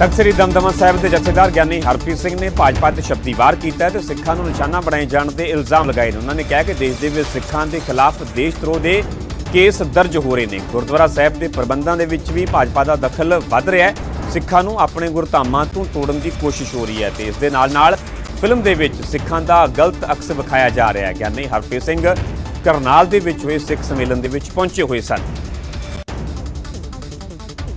ਤਖਤ ਸ੍ਰੀ ਦਮਦਮਾ ਸਾਹਿਬ ਦੇ ਜਥੇਦਾਰ ਗਿਆਨੀ ਹਰਪ੍ਰੀਤ ਸਿੰਘ ਨੇ ਭਾਜਪਾ ਤੇ ਸ਼ਬਦੀ ਵਾਰ ਕੀਤਾ ਹੈ ਤੇ ਸਿੱਖਾਂ ਨੂੰ ਨਿਸ਼ਾਨਾ ਬਣਾਏ ਜਾਣ ਦੇ ਇਲਜ਼ਾਮ ਲਗਾਏ ਨੇ। ਉਹਨਾਂ ਨੇ ਕਿਹਾ ਕਿ ਦੇਸ਼ ਦੇ ਵਿੱਚ ਸਿੱਖਾਂ ਦੇ ਖਿਲਾਫ ਦੇਸ਼ ਧਰੋਹ ਦੇ ਕੇਸ ਦਰਜ ਹੋ ਰਹੇ ਨੇ। ਗੁਰਦੁਆਰਾ ਸਾਹਿਬ ਦੇ ਪ੍ਰਬੰਧਾਂ ਦੇ ਵਿੱਚ ਵੀ ਭਾਜਪਾ ਦਾ ਦਖਲ ਵੱਧ ਰਿਹਾ ਹੈ। ਸਿੱਖਾਂ ਨੂੰ ਆਪਣੇ ਗੁਰਧਾਮਾਂ ਤੋਂ ਤੋੜਨ ਦੀ ਕੋਸ਼ਿਸ਼ ਹੋ ਰਹੀ ਹੈ ਤੇ ਇਸ ਦੇ ਨਾਲ ਨਾਲ ਫਿਲਮ ਦੇ ਵਿੱਚ ਸਿੱਖਾਂ ਦਾ ਗਲਤ ਅਕਸ ਵਿਖਾਇਆ ਜਾ ਰਿਹਾ ਹੈ। ਗਿਆਨੀ ਹਰਪ੍ਰੀਤ ਸਿੰਘ ਕਰਨਾਲ ਦੇ ਵਿੱਚ ਹੋਏ ਸਿੱਖ ਸੰਮੇਲਨ ਦੇ ਵਿੱਚ ਪਹੁੰਚੇ ਹੋਏ ਸਨ।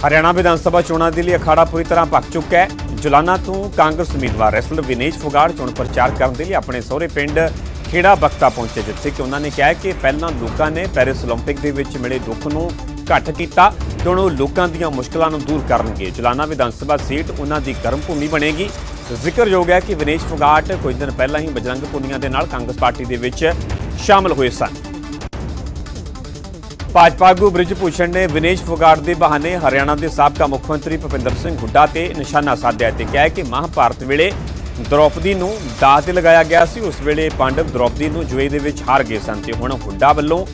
ਹਰਿਆਣਾ ਵਿਧਾਨ ਸਭਾ ਚੋਣਾਂ ਦੇ ਲਈ ਅਖਾੜਾ ਪੂਰੀ ਤਰ੍ਹਾਂ ਪੱਕ ਚੁੱਕਾ ਹੈ ਜੁਲਾਨਾ ਤੋਂ ਕਾਂਗਰਸ ਉਮੀਦਵਾਰ ਰੈਸਲਰ ਵਿਨੇਸ਼ ਫੋਗਾੜ ਚੋਣ ਪ੍ਰਚਾਰ ਕਰਨ ਦੇ ਲਈ ਆਪਣੇ ਸਹੁਰੇ ਪਿੰਡ ਖੇੜਾ ਬਖਤਾ ਪਹੁੰਚੇ ਜਿੱਥੇ ਕਿ ਉਹਨਾਂ ਨੇ ਕਿਹਾ ਹੈ ਕਿ ਪਹਿਲਾਂ ਲੋਕਾਂ ਨੇ ਪੈਰਿਸ 올림픽 ਦੇ ਵਿੱਚ ਮਿਲੇ ਦੁੱਖ ਨੂੰ ਘੱਟ ਕੀਤਾ ਤੇ ਹੁਣ ਉਹ ਲੋਕਾਂ ਦੀਆਂ ਮੁਸ਼ਕਲਾਂ ਨੂੰ ਦੂਰ ਕਰਨਗੇ ਜੁਲਾਨਾ ਵਿਧਾਨ ਸਭਾ ਸੀਟ ਉਹਨਾਂ ਦੀ ਕਰਮ ਭੂਮੀ ਬਣੇਗੀ ਜ਼ਿਕਰਯੋਗ ਹੈ ਕਿ ਵਿਨੇਸ਼ ਫੋਗਾਟ ਕੁਝ ਦਿਨ ਪਹਿਲਾਂ ਹੀ ਬਜਰੰਗ ਪੁਨੀਆ ਦੇ ਨਾਲ ਕਾਂਗਰਸ ਪਾਰਟੀ ਦੇ ਵਿੱਚ ਸ਼ਾਮਲ ਹੋਏ ਸਨ ਭਾਜਪਾ ਆਗੂ ਬ੍ਰਿਜ ਭੂਸ਼ਣ ਨੇ ਵਿਨੇਸ਼ ਫੋਗਾਟ ਦੇ ਬਹਾਨੇ ਹਰਿਆਣਾ ਦੇ ਸਾਬਕਾ ਮੁੱਖ ਮੰਤਰੀ ਭੁਪਿੰਦਰ ਸਿੰਘ ਹੁੱਡਾ ਤੇ ਨਿਸ਼ਾਨਾ ਸਾਧਿਆ ਤੇ ਕਿਹਾ ਕਿ ਮਹਾਭਾਰਤ ਵੇਲੇ ਦ੍ਰੋਪਦੀ ਨੂੰ ਦਾਅ ਤੇ ਲਗਾਇਆ ਗਿਆ ਸੀ। ਉਸ ਵੇਲੇ ਪਾਂਡਵ ਦ੍ਰੋਪਦੀ ਨੂੰ ਜੁਏ ਦੇ ਵਿੱਚ ਹਾਰ ਗਏ ਸਨ ਤੇ ਹੁਣ ਹੁੱਡਾ ਵੱਲੋਂ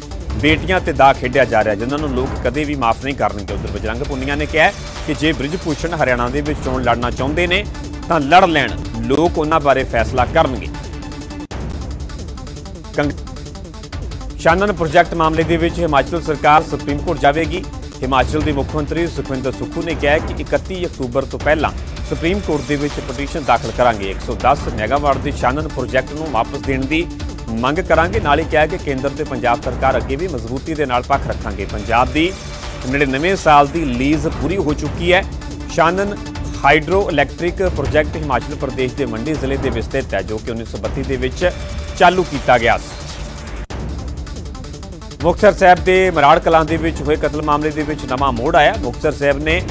ਬੇਟੀਆਂ ਤੇ ਦਾਅ ਖੇਡਿਆ ਜਾ ਰਿਹਾ, ਜਿਨ੍ਹਾਂ ਨੂੰ ਲੋਕ ਕਦੇ ਵੀ ਮਾਫ ਨਹੀਂ ਕਰਨਗੇ। ਉਧਰ ਬਜਰੰਗ ਪੁਨੀਆ ਨੇ ਕਿਹਾ ਕਿ ਜੇ ਬ੍ਰਿਜ ਭੂਸ਼ਣ ਹਰਿਆਣਾ ਦੇ ਵਿੱਚ ਚੋਣ ਲੜਨਾ ਚਾਹੁੰਦੇ ਨੇ, ਤਾਂ ਲੜ ਲੈਣ। ਲੋਕ ਉਹਨਾਂ ਬਾਰੇ ਫੈਸਲਾ ਕਰਨਗੇ। ਸ਼ਾਨਨ ਪ੍ਰੋਜੈਕਟ ਮਾਮਲੇ ਦੇ ਵਿੱਚ ਹਿਮਾਚਲ ਸਰਕਾਰ ਸੁਪਰੀਮ ਕੋਰਟ ਜਾਵੇਗੀ। ਹਿਮਾਚਲ ਦੇ ਮੁੱਖ ਮੰਤਰੀ ਸੁਖਵਿੰਦਰ ਸੁੱਖੂ ਨੇ ਕਿਹਾ ਕਿ 31 ਅਕਤੂਬਰ ਤੋਂ ਪਹਿਲਾਂ ਸੁਪਰੀਮ ਕੋਰਟ ਦੇ ਵਿੱਚ ਪਟੀਸ਼ਨ ਦਾਖਲ ਕਰਾਂਗੇ। 110 ਮੈਗਾਵਾਟ ਦੇ ਸ਼ਾਨਨ ਪ੍ਰੋਜੈਕਟ ਨੂੰ ਵਾਪਸ ਦੇਣ ਦੀ ਮੰਗ ਕਰਾਂਗੇ। ਨਾਲ ਹੀ ਕਿਹਾ ਕਿ ਕੇਂਦਰ ਤੇ ਪੰਜਾਬ ਸਰਕਾਰ ਅੱਗੇ ਵੀ ਮਜ਼ਬੂਤੀ ਦੇ ਨਾਲ ਪੱਖ ਰੱਖਾਂਗੇ। ਪੰਜਾਬ ਦੀ 99 ਸਾਲ ਦੀ ਲੀਜ਼ ਪੂਰੀ ਹੋ ਚੁੱਕੀ ਹੈ। Shanan hydro electric project Himachal Pradesh ਦੇ ਮੰਡੀ ਜ਼ਿਲ੍ਹੇ ਦੇ ਵਿੱਚ ਸਥਿਤ ਹੈ, ਜੋ ਕਿ 1932 ਦੇ ਵਿੱਚ ਚਾਲੂ ਕੀਤਾ ਗਿਆ ਸੀ। ਮੁਕਤਸਰ ਸਾਹਿਬ ਦੇ ਮਰਾੜ ਕਲਾਂ ਦੇ ਵਿੱਚ ਹੋਏ ਕਤਲ ਮਾਮਲੇ ਦੇ ਵਿੱਚ ਨਵਾਂ ਮੋੜ ਆਇਆ। ਮੁਕਤਸਰ ਸਾਹਿਬ ਨੇ,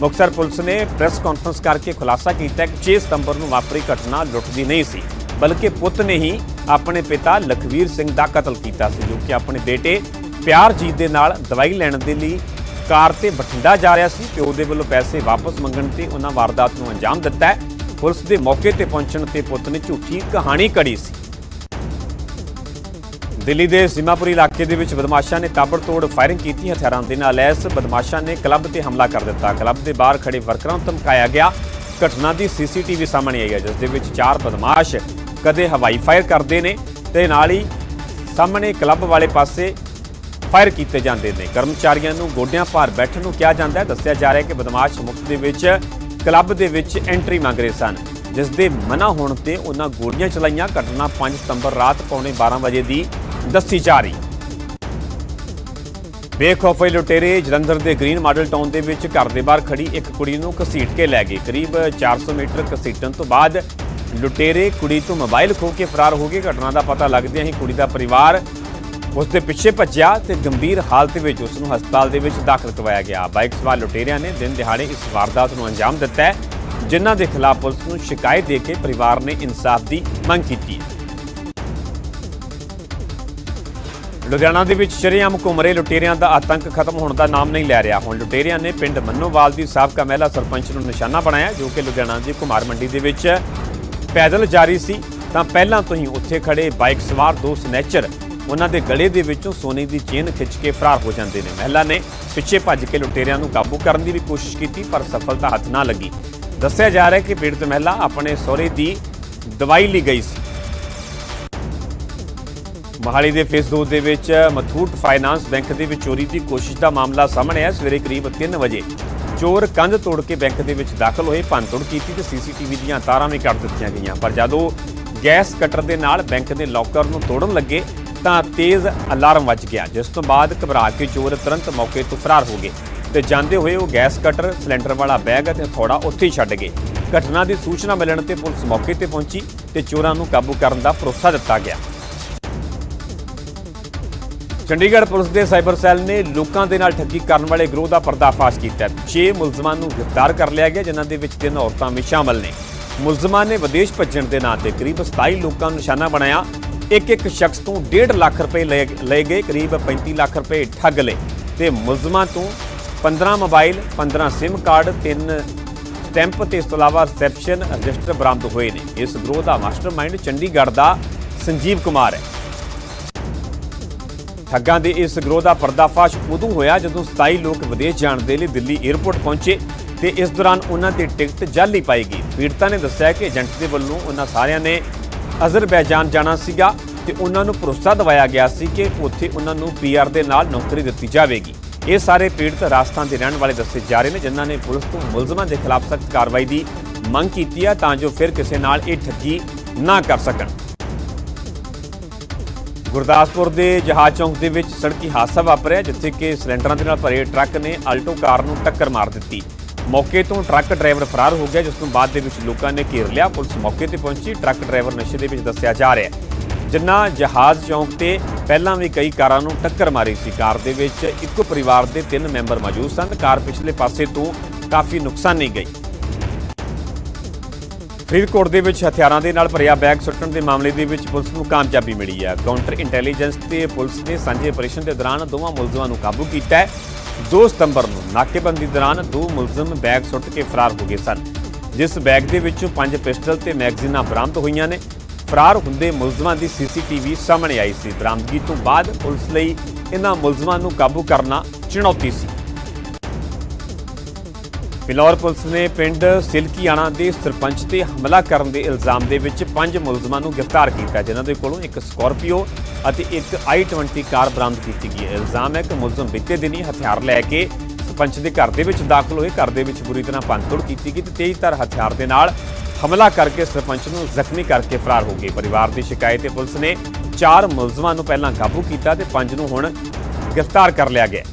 ਮੁਕਤਸਰ ਪੁਲਿਸ ਨੇ ਪ੍ਰੈਸ ਕਾਨਫਰੰਸ ਕਰਕੇ ਖੁਲਾਸਾ ਕੀਤਾ ਕਿ 6 ਸਤੰਬਰ ਨੂੰ ਵਾਪਰੀ ਘਟਨਾ ਲੁੱਟਦੀ ਨਹੀਂ ਸੀ, ਬਲਕਿ ਪੁੱਤ ਨੇ ਹੀ ਆਪਣੇ ਪਿਤਾ ਲਖਵੀਰ ਸਿੰਘ ਦਾ ਕਤਲ ਕੀਤਾ ਸੀ, ਜੋ ਕਿ ਆਪਣੇ ਬੇਟੇ ਪਿਆਰਜੀਤ ਦੇ ਨਾਲ ਦਵਾਈ ਲੈਣ ਦੇ ਲਈ ਕਾਰ ਤੇ ਬਠਿੰਡਾ ਜਾ ਰਿਹਾ ਸੀ। ਪਿਓ ਦੇ ਵੱਲੋਂ ਪੈਸੇ ਵਾਪਸ ਮੰਗਣ ਤੇ ਉਹਨਾਂ ਵਾਰਦਾਤ ਨੂੰ ਅੰਜਾਮ ਦਿੱਤਾ ਪੁਲਿਸ ਦੇ ਮੌਕੇ ਤੇ ਪਹੁੰਚਣ ਤੇ ਪੁੱਤ ਨੇ ਝੂਠੀ ਕਹਾਣੀ ਕੜੀ ਸੀ। ਦਿੱਲੀ ਦੇ ਸੀਮਾਪੁਰੀ ਇਲਾਕੇ ਦੇ ਵਿੱਚ ਬਦਮਾਸ਼ਾਂ ਨੇ ਤਾਬੜਤੋੜ ਫਾਇਰਿੰਗ ਕੀਤੀ, ਹਥਿਆਰਾਂ ਦੇ ਨਾਲ ਲੈਸ ਬਦਮਾਸ਼ਾਂ ਨੇ ਕਲੱਬ ਤੇ ਹਮਲਾ ਕਰ ਦਿੱਤਾ। ਕਲੱਬ ਦੇ ਬਾਹਰ ਖੜੇ ਵਰਕਰਾਂ ਨੂੰ ਧਮਕਾਇਆ ਗਿਆ। ਘਟਨਾ ਦੀ ਸੀਸੀਟੀਵੀ ਸਾਹਮਣੇ ਆਈ ਹੈ, ਜਿਸ ਦੇ ਵਿੱਚ ਚਾਰ ਬਦਮਾਸ਼ ਕਦੇ ਹਵਾਈ ਫਾਇਰ ਕਰਦੇ ਨੇ ਤੇ ਨਾਲ ਹੀ ਸਾਹਮਣੇ ਕਲੱਬ ਵਾਲੇ ਪਾਸੇ ਫਾਇਰ ਕੀਤੇ ਜਾਂਦੇ ਨੇ। ਕਰਮਚਾਰੀਆਂ ਨੂੰ ਗੋਡਿਆਂ ਭਾਰ ਬੈਠਣ ਨੂੰ ਕਿਹਾ ਜਾਂਦਾ ਹੈ। ਦੱਸਿਆ ਜਾ ਰਿਹਾ ਹੈ ਕਿ ਬਦਮਾਸ਼ ਮੁਕਤ ਦੇ ਵਿੱਚ ਕਲੱਬ ਦੇ ਵਿੱਚ ਐਂਟਰੀ ਮੰਗ ਰਹੇ ਸਨ, ਜਿਸ ਦੇ ਮਨਾ ਹੋਣ ਤੇ ਉਹਨਾਂ ਗੋਲੀਆਂ ਚਲਾਈਆਂ। ਘਟਨਾ 5 ਸਤੰਬਰ ਰਾਤ ਪੌਣੇ 12 ਵਜੇ ਦੀ ਦੱਸੀ ਜਾ ਰਹੀ। ਬੇਖੌਫੇ ਲੁਟੇਰੇ ਜਲੰਧਰ ਦੇ ਗ੍ਰੀਨ ਮਾਡਲ ਟਾਊਨ ਦੇ ਵਿੱਚ ਘਰ ਦੇ ਬਾਹਰ ਖੜੀ ਇੱਕ ਕੁੜੀ ਨੂੰ ਘਸੀਟ ਕੇ ਲੈ ਗਏ। ਕਰੀਬ 400 ਮੀਟਰ ਘਸੀਟਣ ਤੋਂ ਬਾਅਦ ਲੁਟੇਰੇ ਕੁੜੀ ਤੋਂ ਮੋਬਾਈਲ ਖੋਹ ਕੇ ਫਰਾਰ ਹੋ ਗਏ। ਘਟਨਾ ਦਾ ਪਤਾ ਲੱਗਦਿਆਂ ਹੀ ਕੁੜੀ ਦਾ ਪਰਿਵਾਰ ਉਸ ਦੇ ਪਿੱਛੇ ਭੱਜਿਆ ਤੇ ਗੰਭੀਰ ਹਾਲਤ ਵਿੱਚ ਉਸ ਨੂੰ ਹਸਪਤਾਲ ਦੇ ਵਿੱਚ ਦਾਖਲ ਕਰਵਾਇਆ ਗਿਆ। ਬਾਈਕ ਸਵਾਰ ਲੁਟੇਰਿਆਂ ਨੇ ਦਿਨ ਦਿਹਾੜੇ ਇਸ ਵਾਰਦਾਤ ਨੂੰ ਅੰਜਾਮ ਦਿੱਤਾ ਜਿਨ੍ਹਾਂ ਦੇ ਖਿਲਾਫ ਪੁਲਿਸ ਨੂੰ ਸ਼ਿਕਾਇਤ ਦੇ ਕੇ ਪਰਿਵਾਰ ਨੇ ਇਨਸਾਫ ਦੀ ਮੰਗ ਕੀਤੀ। ਲੁਧਿਆਣਾ ਦੇ ਵਿੱਚ ਸ਼ਰੇਆਮ ਘੁੰਮ ਰਹੇ ਲੁਟੇਰਿਆਂ ਦਾ ਆਤੰਕ ਖਤਮ ਹੋਣ ਦਾ ਨਾਮ ਨਹੀਂ ਲੈ ਰਿਹਾ। ਹੁਣ ਲੁਟੇਰਿਆਂ ਨੇ ਪਿੰਡ ਮੰਨੋਵਾਲ ਦੀ ਸਾਬਕਾ ਮਹਿਲਾ ਸਰਪੰਚ ਨੂੰ ਨਿਸ਼ਾਨਾ ਬਣਾਇਆ, ਜੋ ਕਿ ਲੁਧਿਆਣਾ ਦੀ ਕੁਮਾਰ ਮੰਡੀ ਦੇ ਵਿੱਚ ਪੈਦਲ ਜਾਰੀ ਸੀ। ਤਾਂ ਪਹਿਲਾਂ ਤੋਂ ਹੀ ਉੱਥੇ ਖੜੇ ਬਾਈਕ ਸਵਾਰ ਦੋ ਸਨੈਚਰ ਉਹਨਾਂ ਦੇ ਗਲੇ ਦੇ ਵਿੱਚੋਂ ਸੋਨੇ ਦੀ ਚੇਨ ਖਿੱਚ ਕੇ ਫਰਾਰ ਹੋ ਜਾਂਦੇ ਨੇ। ਮਹਿਲਾ ਨੇ ਪਿੱਛੇ ਭੱਜ ਕੇ ਲੁਟੇਰਿਆਂ ਨੂੰ ਕਾਬੂ ਕਰਨ ਦੀ ਵੀ ਕੋਸ਼ਿਸ਼ ਕੀਤੀ, ਪਰ ਸਫਲਤਾ ਹੱਥ ਨਾ ਲੱਗੀ। ਦੱਸਿਆ ਜਾ ਰਿਹਾ ਹੈ ਕਿ ਪੀੜਤ ਮਹਿਲਾ ਆਪਣੇ ਸਹੁਰੇ ਦੀ ਦਵਾਈ ਲਈ ਗਈ ਸੀ। ਮਹਾਲੀ ਦੇ ਫੇਸ 2 ਦੇ ਵਿੱਚ ਮਥੂਟ ਫਾਈਨਾਂਸ ਬੈਂਕ ਦੇ ਵਿੱਚ ਚੋਰੀ ਦੀ ਕੋਸ਼ਿਸ਼ ਦਾ ਮਾਮਲਾ ਸਾਹਮਣੇ ਆਇਆ। ਸਵੇਰੇ ਕਰੀਬ 3 ਵਜੇ ਚੋਰ ਕੰਧ ਤੋੜ ਕੇ ਬੈਂਕ ਦੇ ਵਿੱਚ ਦਾਖਲ ਹੋਏ ਭੰਨਤੋੜ ਕੀਤੀ ਤੇ ਸੀਸੀਟੀਵੀ ਦੀਆਂ ਤਾਰਾਂ ਵੀ ਕੱਟ ਦਿੱਤੀਆਂ ਗਈਆਂ। ਪਰ ਜਦੋਂ ਗੈਸ ਕਟਰ ਦੇ ਨਾਲ ਬੈਂਕ ਦੇ ਲੋਕਰ ਨੂੰ ਤੋੜਨ ਲੱਗੇ ਤਾਂ ਤੇਜ਼ ਅਲਾਰਮ ਵੱਜ ਗਿਆ, ਜਿਸ ਤੋਂ ਬਾਅਦ ਘਬਰਾ ਕੇ ਚੋਰ ਤੁਰੰਤ ਮੌਕੇ ਤੋਂ ਫਰਾਰ ਹੋ ਗਏ ਤੇ ਜਾਂਦੇ ਹੋਏ ਉਹ ਗੈਸ ਕਟਰ, ਸਿਲੰਡਰ ਵਾਲਾ ਬੈਗ ਅਤੇ ਥੋੜਾ ਉੱਥੇ ਹੀ ਛੱਡ ਗਏ। ਘਟਨਾ ਦੀ ਸੂਚਨਾ ਮਿਲਣ ਤੇ ਪੁਲਿਸ ਮੌਕੇ ਤੇ ਪਹੁੰਚੀ ਤੇ ਚੋਰਾਂ ਨੂੰ ਕਾਬੂ ਕਰਨ ਦਾ ਭਰੋਸਾ ਦਿੱਤਾ ਗਿਆ। ਚੰਡੀਗੜ੍ਹ ਪੁਲਿਸ ਦੇ ਸਾਈਬਰ ਸੈੱਲ ਨੇ ਲੋਕਾਂ ਦੇ ਨਾਲ ਠੱਗੀ ਕਰਨ ਵਾਲੇ ਗਰੋਹ ਦਾ ਪਰਦਾਫਾਸ਼ ਕੀਤਾ। ਹੈ 6 ਮੁਲਜ਼ਮਾਂ ਨੂੰ ਗ੍ਰਿਫਤਾਰ ਕਰ ਲਿਆ ਗਿਆ, ਜਿਨ੍ਹਾਂ ਦੇ ਵਿੱਚ ਤਿੰਨ ਔਰਤਾਂ ਵੀ ਸ਼ਾਮਲ ਨੇ। ਮੁਲਜ਼ਮਾਂ ਨੇ ਵਿਦੇਸ਼ ਭੱਜਣ ਦੇ ਨਾਂ ਤੇ ਕਰੀਬ 27 ਲੋਕਾਂ ਨੂੰ ਨਿਸ਼ਾਨਾ ਬਣਾਇਆ। ਇੱਕ ਇੱਕ ਸ਼ਖਸ ਤੋਂ 1.5 ਲੱਖ ਰੁਪਏ ਲਏ ਲਏ ਗਏ, ਕਰੀਬ 35 ਲੱਖ ਰੁਪਏ ਠੱਗ ਲਏ। ਤੇ ਮੁਲਜ਼ਮਾਂ ਤੋਂ 15 ਮੋਬਾਈਲ 15 ਸਿਮ ਕਾਰਡ, ਤਿੰਨ ਸਟੈਂਪ ਤੇ ਇਸ ਤੋਂ ਇਲਾਵਾ ਰਿਸੈਪਸ਼ਨ, ਰਜਿਸਟਰ ਬਰਾਮਦ ਹੋਏ ਨੇ। ਇਸ ਗਰੋਹ ਦਾ ਮਾਸਟਰਮਾਈਂਡ ਚੰਡੀਗੜ੍ਹ ਦਾ ਸੰਜੀਵ ਕੁਮਾਰ ਹੈ। ਠੱਗਾਂ ਦੇ ਇਸ ਗਰੋਹ ਦਾ ਪਰਦਾਫਾਸ਼ ਉਦੋਂ ਹੋਇਆ ਜਦੋਂ 27 ਲੋਕ ਵਿਦੇਸ਼ ਜਾਣ ਦੇ ਲਈ ਦਿੱਲੀ 에ਅਰਪੋਰਟ ਪਹੁੰਚੇ ਤੇ ਇਸ ਦੌਰਾਨ ਉਹਨਾਂ ਦੀ ਟਿਕਟ ਜਾਲੀ ਪਾਈ ਗਈ। ਪੀੜਤਾਂ ਨੇ ਦੱਸਿਆ ਕਿ ਏਜੰਟ ਦੇ ਵੱਲੋਂ ਉਹਨਾਂ ਸਾਰਿਆਂ ਨੇ ਅਜ਼ਰਬੈਜਾਨ ਜਾਣਾ ਸੀਗਾ ਤੇ ਉਹਨਾਂ ਨੂੰ ਭਰੋਸਾ ਦਿਵਾਇਆ ਗਿਆ ਸੀ ਕਿ ਉੱਥੇ ਉਹਨਾਂ ਨੂੰ ਪੀਆਰ ਦੇ ਨਾਲ ਨੌਕਰੀ ਦਿੱਤੀ ਜਾਵੇਗੀ। ਇਹ ਸਾਰੇ ਪੀੜਤ ਰਾਜਸਥਾਨ ਦੇ ਰਹਿਣ ਵਾਲੇ ਦੱਸੇ ਜਾ ਰਹੇ ਨੇ, ਜਿਨ੍ਹਾਂ ਨੇ ਪੁਲਿਸ ਤੋਂ ਮੁਲਜ਼ਮਾਂ ਦੇ ਖਿਲਾਫ ਸਖਤ ਕਾਰਵਾਈ ਦੀ ਮੰਗ ਕੀਤੀ ਹੈ ਤਾਂ ਜੋ ਫਿਰ ਕਿਸੇ ਨਾਲ ਇਹ ਠੱਗੀ ਨਾ ਕਰ ਸਕਣ। ਗੁਰਦਾਸਪੁਰ ਦੇ ਜਹਾਜ਼ ਚੌਂਕ ਦੇ ਵਿੱਚ ਸੜਕੀ ਹਾਦਸਾ ਵਾਪਰਿਆ, ਜਿੱਥੇ ਕਿ ਸਿਲੰਡਰਾਂ ਦੇ ਨਾਲ ਭਰੇ ਟਰੱਕ ਨੇ ਆਲਟੋ ਕਾਰ ਨੂੰ ਟੱਕਰ ਮਾਰ ਦਿੱਤੀ। ਮੌਕੇ ਤੋਂ ਟਰੱਕ ਡਰਾਈਵਰ ਫਰਾਰ ਹੋ ਗਿਆ, ਜਿਸ ਤੋਂ ਬਾਅਦ ਦੇ ਵਿੱਚ ਲੋਕਾਂ ਨੇ ਘੇਰ ਲਿਆ। ਪੁਲਿਸ ਮੌਕੇ ਤੇ ਪਹੁੰਚੀ, ਟਰੱਕ ਡਰਾਈਵਰ ਨਸ਼ੇ ਦੇ ਵਿੱਚ ਦੱਸਿਆ ਜਾ ਰਿਹਾ ਹੈ। ਜਿਨ੍ਹਾਂ ਜਹਾਜ਼ ਚੌਂਕ ਤੇ ਪਹਿਲਾਂ ਵੀ ਕਈ ਕਾਰਾਂ ਨੂੰ ਟੱਕਰ ਮਾਰੀ ਸੀ, ਕਾਰ ਦੇ ਵਿੱਚ ਇੱਕੋ ਪਰਿਵਾਰ ਦੇ ਤਿੰਨ ਮੈਂਬਰ ਮੌਜੂਦ ਸਨ। ਕਾਰ ਪਿਛਲੇ ਪਾਸੇ ਤੋਂ ਕਾਫੀ ਨੁਕਸਾਨੀ ਗਈ। ਫਰੀਦਕੋਟ ਦੇ ਵਿੱਚ ਹਥਿਆਰਾਂ ਦੇ ਨਾਲ ਭਰਿਆ ਬੈਗ ਸੁੱਟਣ ਦੇ ਮਾਮਲੇ ਦੇ ਵਿੱਚ ਪੁਲਿਸ ਨੂੰ ਕਾਮਯਾਬੀ ਮਿਲੀ ਹੈ। ਕਾਊਂਟਰ ਇੰਟੈਲੀਜੈਂਸ ਤੇ ਪੁਲਿਸ ਨੇ ਸਾਂਝੇ ਆਪਰੇਸ਼ਨ ਦੇ ਦੌਰਾਨ ਦੋਵਾਂ ਮੁਲਜ਼ਮਾਂ ਨੂੰ ਕਾਬੂ ਕੀਤਾ ਹੈ। 2 ਸਤੰਬਰ ਨੂੰ ਨਾਕੇਬੰਦੀ ਦੌਰਾਨ ਦੋ ਮੁਲਜ਼ਮ ਬੈਗ ਸੁੱਟ ਕੇ ਫਰਾਰ ਹੋ ਗਏ ਸਨ। ਜਿਸ ਬੈਗ ਦੇ ਵਿੱਚੋਂ ਪੰਜ ਪਿਸਟਲ ਤੇ ਮੈਗਜ਼ੀਨਾਂ ਬਰਾਮਦ ਹੋਈਆਂ ਨੇ। ਫਰਾਰ ਹੁੰਦੇ ਮੁਲਜ਼ਮਾਂ ਦੀ ਸੀਸੀਟੀਵੀ ਸਾਹਮਣੇ ਆਈ ਸੀ। ਬਰਾਮਦਗੀ ਤੋਂ ਬਾਅਦ ਪੁਲਿਸ ਲਈ ਇਹਨਾਂ ਮੁਲਜ਼ਮਾਂ ਨੂੰ ਕਾਬੂ ਕਰਨਾ ਚੁਣੌਤੀ ਸੀ। ਫਿਲੌਰ ਪੁਲਿਸ ਨੇ ਪਿੰਡ ਸਿਲਕੀਆਣਾ ਦੇ ਸਰਪੰਚ ਤੇ ਹਮਲਾ ਕਰਨ ਦੇ ਇਲਜ਼ਾਮ ਦੇ ਵਿੱਚ ਪੰਜ ਮੁਲਜ਼ਮਾਂ ਨੂੰ ਗ੍ਰਿਫਤਾਰ ਕੀਤਾ, ਜਿਨ੍ਹਾਂ ਦੇ ਕੋਲੋਂ ਇੱਕ ਸਕਾਰਪੀਓ ਅਤੇ ਇੱਕ i20 ਕਾਰ ਬਰਾਮਦ ਕੀਤੀ ਗਈ ਹੈ। ਇਲਜ਼ਾਮ ਹੈ ਕਿ ਮੁਲਜ਼ਮ ਬੀਤੇ ਦਿਨੀ ਹਥਿਆਰ ਲੈ ਕੇ ਸਰਪੰਚ ਦੇ ਘਰ ਦੇ ਵਿੱਚ ਦਾਖਲ ਹੋਏ, ਘਰ ਦੇ ਵਿੱਚ ਬੁਰੀ ਤਰ੍ਹਾਂ ਭੰਨਤੋੜ ਕੀਤੀ ਗਈ ਤੇ ਤੇਜ਼ਧਾਰ ਹਥਿਆਰ ਦੇ ਨਾਲ ਹਮਲਾ ਕਰਕੇ ਸਰਪੰਚ ਨੂੰ ਜ਼ਖਮੀ ਕਰਕੇ ਫਰਾਰ ਹੋ ਗਏ। ਪਰਿਵਾਰ ਦੀ ਸ਼ਿਕਾਇਤ ਤੇ ਪੁਲਿਸ ਨੇ ਚਾਰ ਮੁਲਜ਼ਮਾਂ ਨੂੰ ਪਹਿਲਾਂ ਕਾਬੂ ਕੀਤਾ ਤੇ ਪੰਜ ਨੂੰ ਹੁਣ ਗ੍ਰਿਫਤਾਰ ਕਰ ਲਿਆ ਗਿਆ।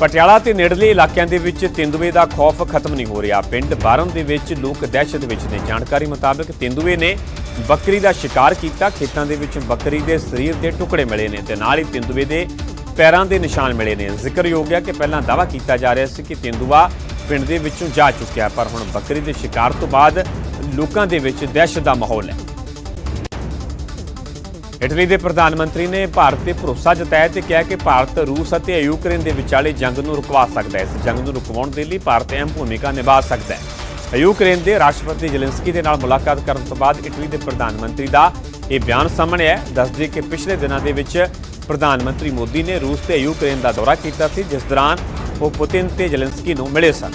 ਪਟਿਆਲਾ ਤੇ ਨੇੜਲੇ ਇਲਾਕਿਆਂ ਦੇ ਵਿੱਚ ਤੇਂਦੂਏ ਦਾ ਖੌਫ ਖਤਮ ਨਹੀਂ ਹੋ ਰਿਹਾ। ਪਿੰਡ ਬਾਰਨ ਦੇ ਵਿੱਚ ਲੋਕ ਦਹਿਸ਼ਤ ਵਿੱਚ ਨੇ। ਜਾਣਕਾਰੀ ਮੁਤਾਬਕ ਤੇਂਦੂਏ ਨੇ ਬੱਕਰੀ ਦਾ ਸ਼ਿਕਾਰ ਕੀਤਾ। ਖੇਤਾਂ ਦੇ ਵਿੱਚ ਬੱਕਰੀ ਦੇ ਸਰੀਰ ਦੇ ਟੁਕੜੇ ਮਿਲੇ ਨੇ ਤੇ ਨਾਲ ਹੀ ਤੇਂਦੂਏ ਦੇ ਪੈਰਾਂ ਦੇ ਨਿਸ਼ਾਨ ਮਿਲੇ ਨੇ। ਜ਼ਿਕਰਯੋਗ ਹੈ ਕਿ ਪਹਿਲਾਂ ਦਾਵਾ ਕੀਤਾ ਜਾ ਰਿਹਾ ਸੀ ਕਿ ਤੇਂਦੂਆ ਪਿੰਡ ਦੇ ਵਿੱਚੋਂ ਜਾ ਚੁੱਕਿਆ ਪਰ ਹੁਣ ਬੱਕਰੀ ਦੇ ਸ਼ਿਕਾਰ ਤੋਂ ਬਾਅਦ ਲੋਕਾਂ ਦੇ ਵਿੱਚ ਦਹਿਸ਼ਤ ਦਾ ਮਾਹੌਲ ਹੈ। ਇਟਲੀ ਦੇ ਪ੍ਰਧਾਨ ਮੰਤਰੀ ਨੇ ਭਾਰਤ ਤੇ ਭਰੋਸਾ ਜਤਾਇਆ ਤੇ ਕਿਹਾ ਕਿ ਭਾਰਤ, ਰੂਸ ਅਤੇ ਯੂਕਰੇਨ ਦੇ ਵਿਚਾਲੇ ਜੰਗ ਨੂੰ ਰੁਕਵਾ ਸਕਦਾ ਹੈ। ਇਸ ਜੰਗ ਨੂੰ ਰੁਕਵਾਉਣ ਦੇ ਲਈ ਭਾਰਤ ਅਹਿਮ ਭੂਮਿਕਾ ਨਿਭਾ ਸਕਦਾ ਹੈ। ਯੂਕਰੇਨ ਦੇ ਰਾਸ਼ਟਰਪਤੀ ਜ਼ੈਲੈਂਸਕੀ ਦੇ ਨਾਲ ਮੁਲਾਕਾਤ ਕਰਨ ਤੋਂ ਬਾਅਦ ਇਟਲੀ ਦੇ ਪ੍ਰਧਾਨ ਮੰਤਰੀ ਦਾ ਇਹ ਬਿਆਨ ਸਾਹਮਣੇ ਹੈ ਦੱਸਦੇ ਕਿ ਪਿਛਲੇ ਦਿਨਾਂ ਦੇ ਵਿੱਚ ਪ੍ਰਧਾਨ ਮੰਤਰੀ ਮੋਦੀ ਨੇ ਰੂਸ ਤੇ ਯੂਕਰੇਨ ਦਾ ਦੌਰਾ ਕੀਤਾ ਸੀ, ਜਿਸ ਦੌਰਾਨ ਉਹ ਪੁਤਿਨ ਤੇ ਜ਼ੈਲੈਂਸਕੀ ਨੂੰ ਮਿਲੇ ਸਨ।